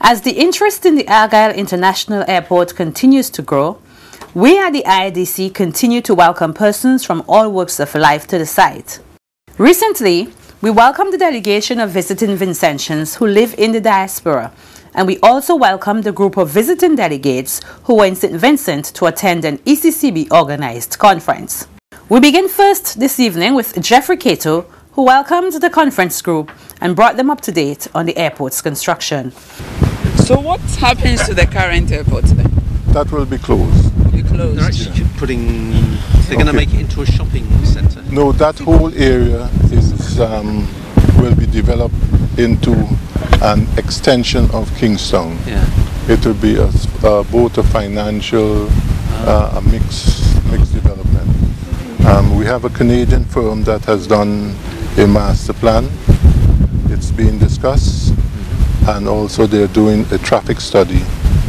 As the interest in the Argyle International Airport continues to grow, we at the IADC continue to welcome persons from all walks of life to the site. Recently, we welcomed the delegation of visiting Vincentians who live in the diaspora, and we also welcomed a group of visiting delegates who were in St. Vincent to attend an ECCB organized conference. We begin first this evening with Jeffrey Cato, who welcomed the conference group and brought them up to date on the airport's construction. So what happens to the current airport then? That will be closed. Be closed. They're actually putting. They're going to make it into a shopping centre. No, that whole area is um, will be developed into an extension of Kingstown. Yeah. It will be a, s- uh, both a financial, uh, a mixed, mixed development. Um, we have a Canadian firm that has done a master plan. It's being discussed, and also they're doing a traffic study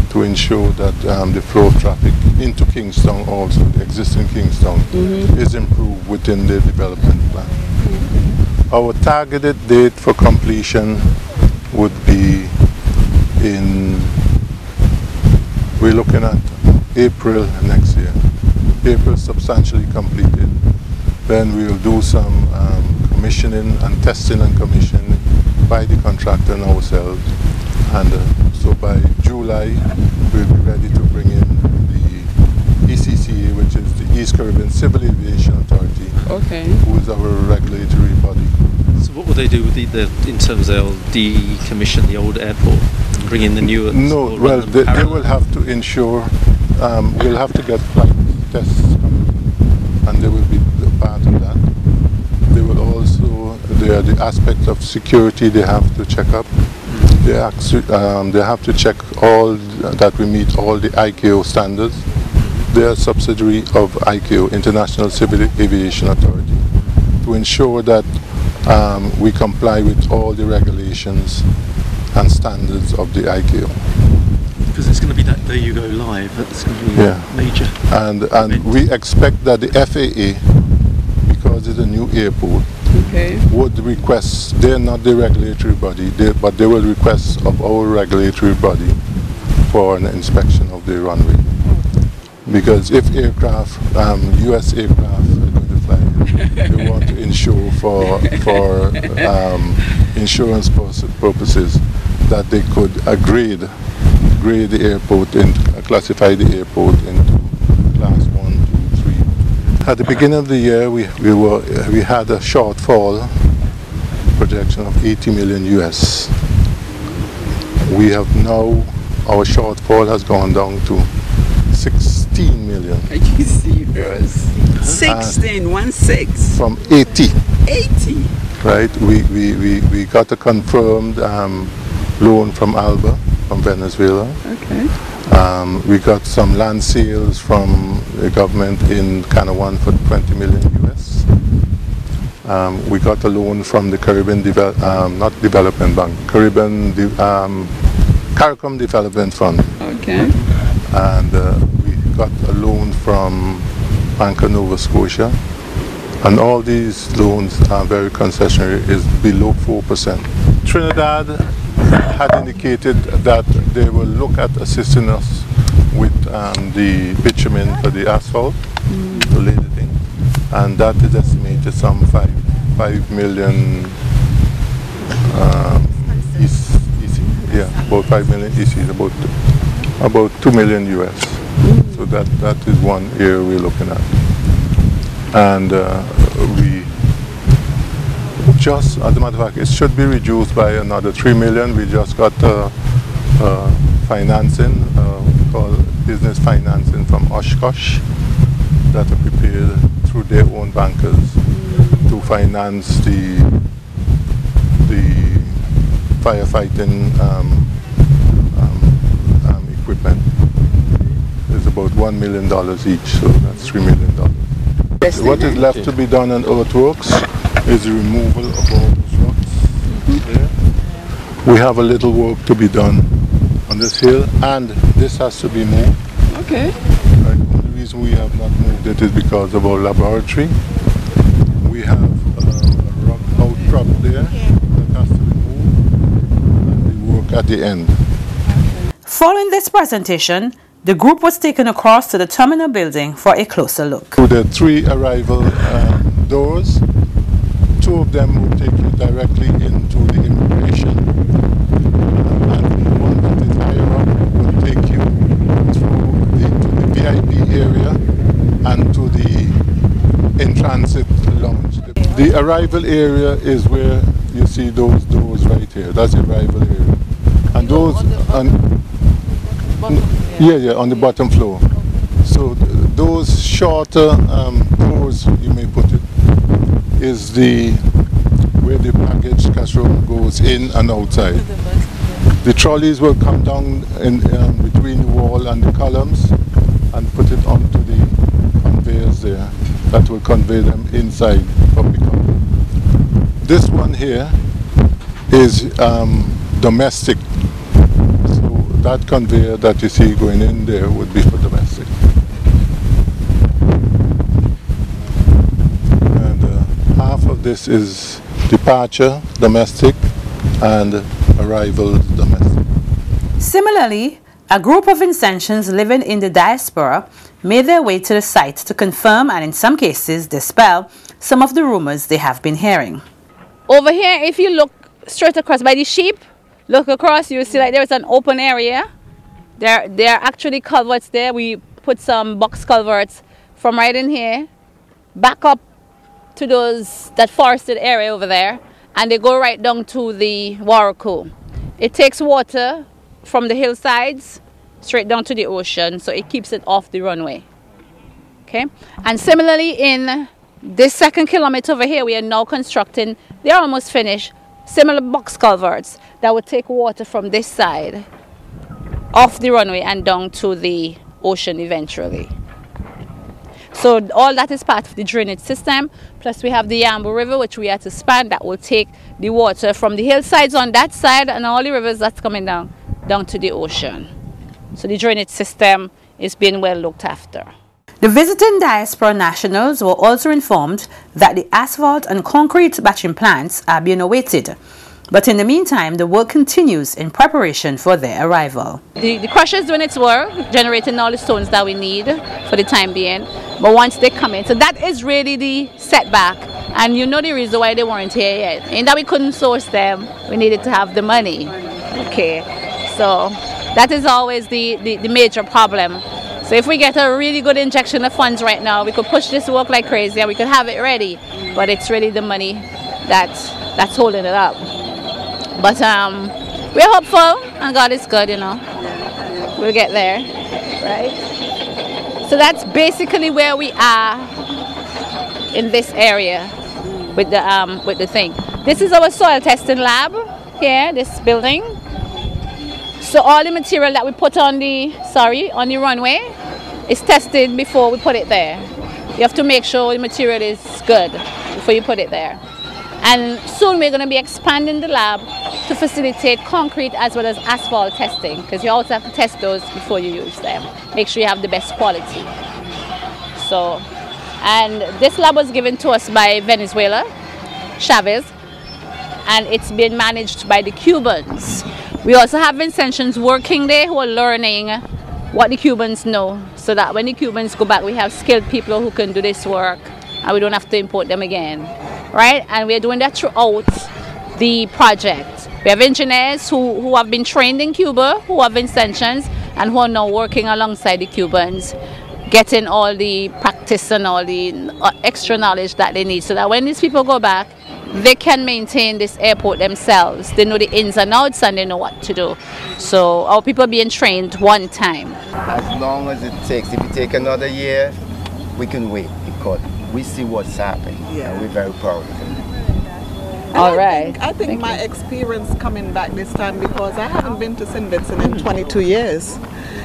to ensure that um, the flow of traffic into Kingstown, also the existing Kingstown, is improved within the development plan. Our targeted date for completion would be in, we're looking at April next year. April substantially completed. Then we'll do some um, commissioning and testing and commissioning by the contractor and ourselves. And uh, so by July, we'll be ready to bring in the ECCA, which is the East Caribbean Civil Aviation Authority, Okay. who is our regulatory body. So what will they do with the, the in terms of they'll decommission the old airport, and bring in the new? No, well, they, they will have to ensure, um, we'll have to get flight tests coming, and they will be the part of that. They will also, there are the aspect of security they have to check up. They, um, they have to check all that we meet all the ICAO standards. They are a subsidiary of ICAO, International Civil Aviation Authority, to ensure that um, we comply with all the regulations and standards of the ICAO. because it's going to be that day you go live. That's going to be Yeah. major. And, and we expect that the FAA, because it's a new airport, Okay. would request, they're not the regulatory body, they, but they will request of our regulatory body for an inspection of the runway. Because if aircraft, um, US aircraft are going to fly, they want to ensure for, for um, insurance purposes that they could grade, grade the airport and classify the airport into class one, two, three. At the beginning of the year, we, we, were, we had a shortfall projection of 80 million US. We have now, our shortfall has gone down to 16 million Are you serious? 16, one six, from 80, 80. right? We, we, we, we got a confirmed um, loan from Alba, from Venezuela. Okay. Um, we got some land sales from the government in Canouan for 20 million US. Um, we got a loan from the Caribbean, Devel- um, not Development Bank, Caribbean De- um, CARICOM Development Fund. Okay. And uh, we got a loan from Bank of Nova Scotia. And all these loans are very concessionary, is below 4%. Trinidad had indicated that they will look at assisting us with um, the bitumen for the asphalt, to lay the thing. And that is estimated some five, five million um, EC, EC, yeah, about five million is about about two million US. So that that is one area we're looking at, and uh, we just, as a matter of fact, it should be reduced by another three million. We just got uh, uh, financing, uh, called business financing from Oshkosh, that are prepared through their own bankers to finance the the firefighting um, um, um, equipment. It's about one million dollars each, so that's three million dollars. What is left to be done on earthworks is the removal of all those rocks there. We have a little work to be done on this hill, and this has to be moved. Okay. Right. The reason we have not moved it is because of our laboratory. We have um, a rock outcrop there that has to be moved, and we work at the end. Following this presentation, the group was taken across to the terminal building for a closer look. To the three arrival um, doors, two of them will take you directly into the immigration, and one that is higher up will take you through the, to the VIP area and to the in-transit lounge. The arrival area is where you see those doors right here. That's the arrival area. And those, and, yeah, yeah, on the bottom floor. So th those shorter um, doors, you may put it, is the where the baggage carousel goes in and outside. The trolleys will come down in, um, between the wall and the columns and put it onto the conveyors there that will convey them inside for pickup. This one here is um, domestic So that conveyor that you see going in there would be for domestic. And uh, half of this is departure, domestic, and arrival, domestic. Similarly, a group of Vincentians living in the diaspora made their way to the site to confirm and in some cases dispel some of the rumors they have been hearing. Over here, if you look straight across by the sheep, Look across, you see like there's an open area. There, there are actually culverts there. We put some box culverts from right in here back up to those that forested area over there and they go right down to the Warraco. It takes water from the hillsides straight down to the ocean so it keeps it off the runway. Okay, and similarly in this second kilometer over here we are now constructing, they're almost finished, similar box culverts that would take water from this side off the runway and down to the ocean eventually. So all that is part of the drainage system. Plus we have the Yambou River which we had to span that will take the water from the hillsides on that side and all the rivers that's coming down down to the ocean. So the drainage system is being well looked after. The visiting diaspora nationals were also informed that the asphalt and concrete batching plants are being awaited. But in the meantime, the work continues in preparation for their arrival. The, the crusher is doing its work, generating all the stones that we need for the time being. But once they come in, so that is really the setback. And you know the reason why they weren't here yet. And that we couldn't source them, we needed to have the money. Okay, so that is always the, the, the major problem. So if we get a really good injection of funds right now, we could push this work like crazy and we could have it ready. But it's really the money that's, that's holding it up. But um, we're hopeful and God is good, you know. We'll get there, right? So that's basically where we are in this area with the, um, with the thing. This is our soil testing lab here, this building. So all the material that we put on the, sorry, on the runway is tested before we put it there. You have to make sure the material is good before you put it there. And soon we're going to be expanding the lab to facilitate concrete as well as asphalt testing because you also have to test those before you use them. Make sure you have the best quality. So, and this lab was given to us by Venezuela, Chavez, and it's been managed by the Cubans. We also have Vincentians working there who are learning what the Cubans know so that when the Cubans go back we have skilled people who can do this work and we don't have to import them again right and we're doing that throughout the project we have engineers who, who have been trained in Cuba who are Vincentians and who are now working alongside the Cubans getting all the practice and all the uh, extra knowledge that they need so that when these people go back they can maintain this airport themselves. They know the ins and outs and they know what to do. So our people being trained one time. As long as it takes, if it take another year, we can wait because we see what's happening yeah. and we're very proud of it. All I right. Think, I think Thank my you. experience coming back this time because I haven't been to St. Vincent in 22 years.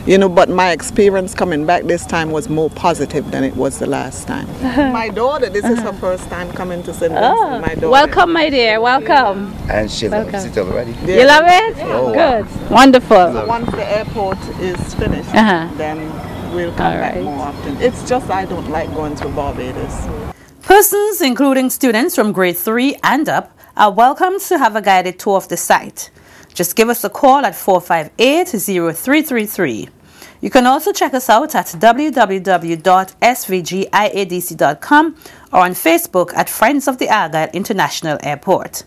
You know, but my experience coming back this time was more positive than it was the last time. my daughter, this is her first time coming to St. Vincent. Oh, my daughter. Welcome, my dear. Welcome. And she welcome. loves it already. Yeah. You love it? Yeah. Oh, Good. Wow. Wonderful. So once the airport is finished, uh -huh. then we'll come All back right. more often. It's just I don't like going to Barbados. Persons, including students from grade 3 and up, are welcome to have a guided tour of the site. Just give us a call at 458 0333. You can also check us out at www.svgiadc.com or on Facebook at Friends of the Argyle International Airport.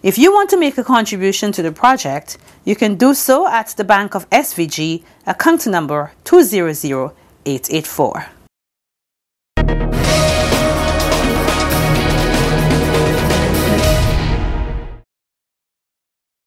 If you want to make a contribution to the project, you can do so at the Bank of SVG, account number 200884.